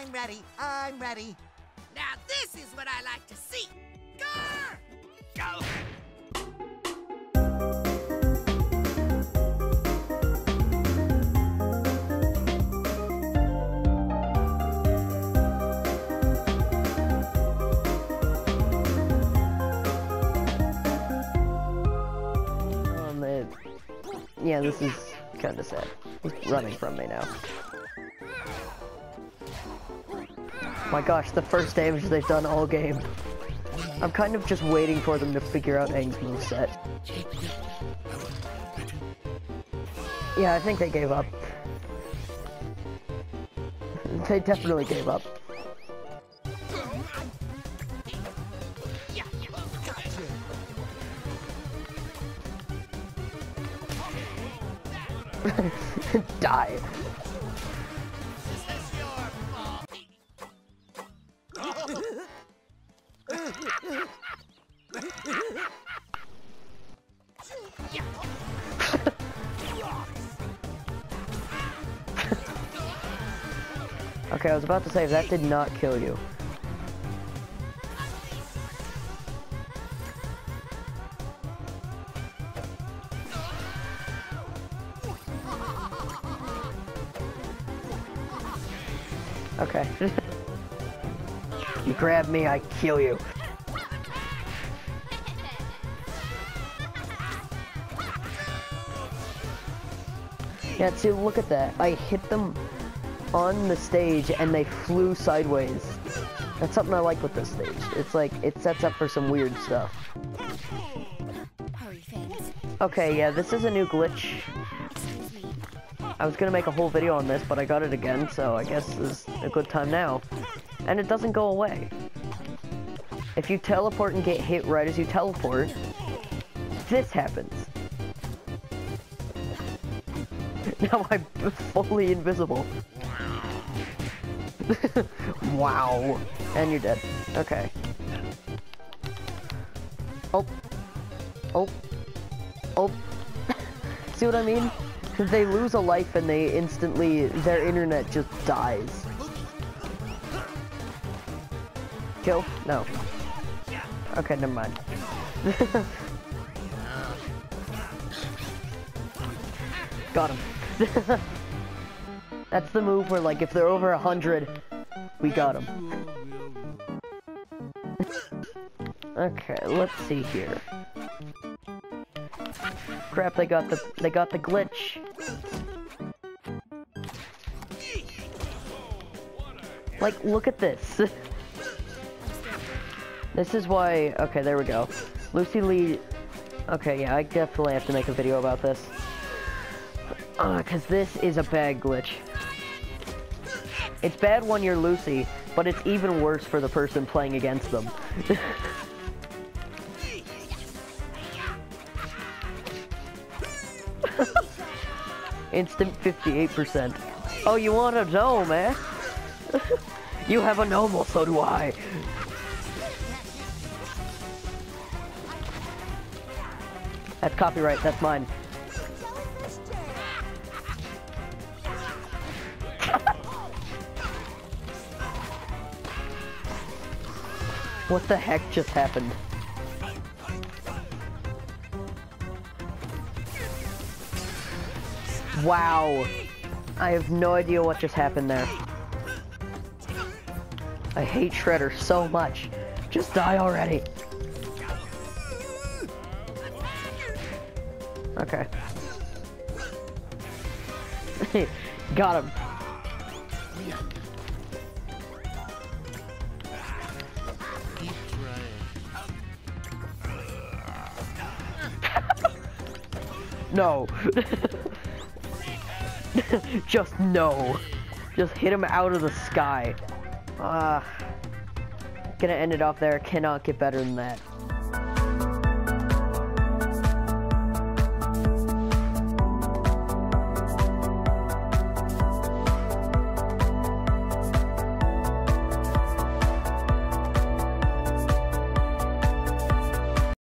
I'm ready. I'm ready. Now this is what I like to see. Grr! Go! Um, it, yeah, this is kind of sad. He's running from me now. My gosh, the first damage they've done all game. I'm kind of just waiting for them to figure out Aang's moveset. Yeah, I think they gave up. They definitely gave up. Die. Okay, I was about to say, that did not kill you. Okay. you grab me, I kill you. Yeah, see, look at that. I hit them on the stage and they flew sideways. That's something I like with this stage. It's like, it sets up for some weird stuff. Okay, yeah, this is a new glitch. I was gonna make a whole video on this, but I got it again, so I guess is a good time now. And it doesn't go away. If you teleport and get hit right as you teleport, this happens. Now I'm fully invisible. wow. And you're dead. Okay. Oh. Oh. Oh. See what I mean? They lose a life and they instantly, their internet just dies. Kill? No. Okay, never mind. Got him. That's the move where, like, if they're over a hundred, we got them. okay, let's see here. Crap, they got the they got the glitch. Like, look at this. this is why. Okay, there we go. Lucy Lee. Okay, yeah, I definitely have to make a video about this. Uh, cause this is a bad glitch. It's bad when you're Lucy, but it's even worse for the person playing against them. Instant 58%. Oh, you want a dome, eh? you have a well, so do I. That's copyright, that's mine. What the heck just happened? Wow. I have no idea what just happened there. I hate Shredder so much. Just die already. Okay. Got him. No. Just no. Just hit him out of the sky. Ah. gonna end it off there. Cannot get better than that.